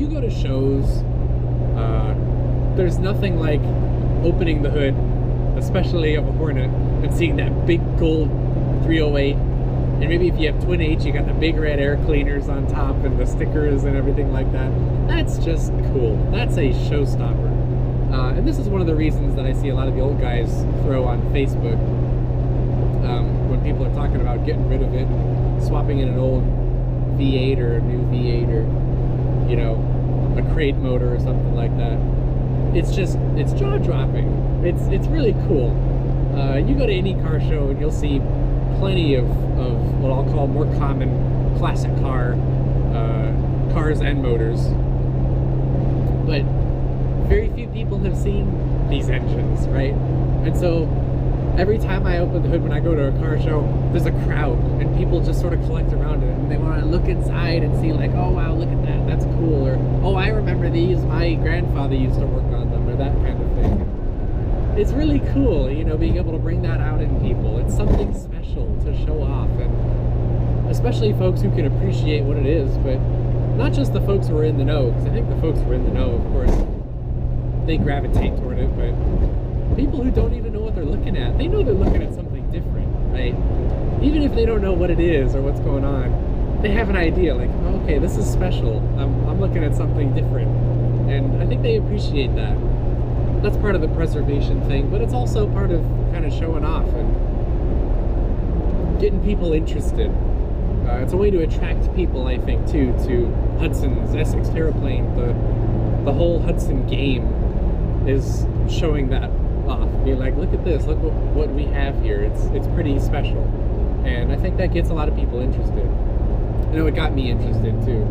you go to shows, uh, there's nothing like opening the hood, especially of a Hornet, and seeing that big gold 308. And maybe if you have Twin H, you got the big red air cleaners on top and the stickers and everything like that. That's just cool. That's a showstopper. Uh, and this is one of the reasons that I see a lot of the old guys throw on Facebook um, when people are talking about getting rid of it, swapping in an old V8 or a new V8 or, you know, a crate motor or something like that. It's just, it's jaw dropping. It's, it's really cool. Uh, you go to any car show and you'll see plenty of, of what I'll call more common classic car uh, cars and motors. But very few people have seen these engines, right? And so every time I open the hood when I go to a car show, there's a crowd and people just sort of collect around it and they want to look inside and see like, oh wow, look at that's cool, or oh I remember these, my grandfather used to work on them, or that kind of thing. It's really cool, you know, being able to bring that out in people. It's something special to show off, and especially folks who can appreciate what it is, but not just the folks who are in the know, because I think the folks who are in the know, of course, they gravitate toward it, but people who don't even know what they're looking at, they know they're looking at something different, right? Even if they don't know what it is or what's going on, they have an idea like, okay, this is special. I'm, I'm looking at something different. And I think they appreciate that. That's part of the preservation thing, but it's also part of kind of showing off and getting people interested. Uh, it's a way to attract people, I think, too, to Hudson's Essex Terraplane. The, the whole Hudson game is showing that off. be like, look at this, look what, what we have here. It's it's pretty special, and I think that gets a lot of people interested. I know it got me interested too.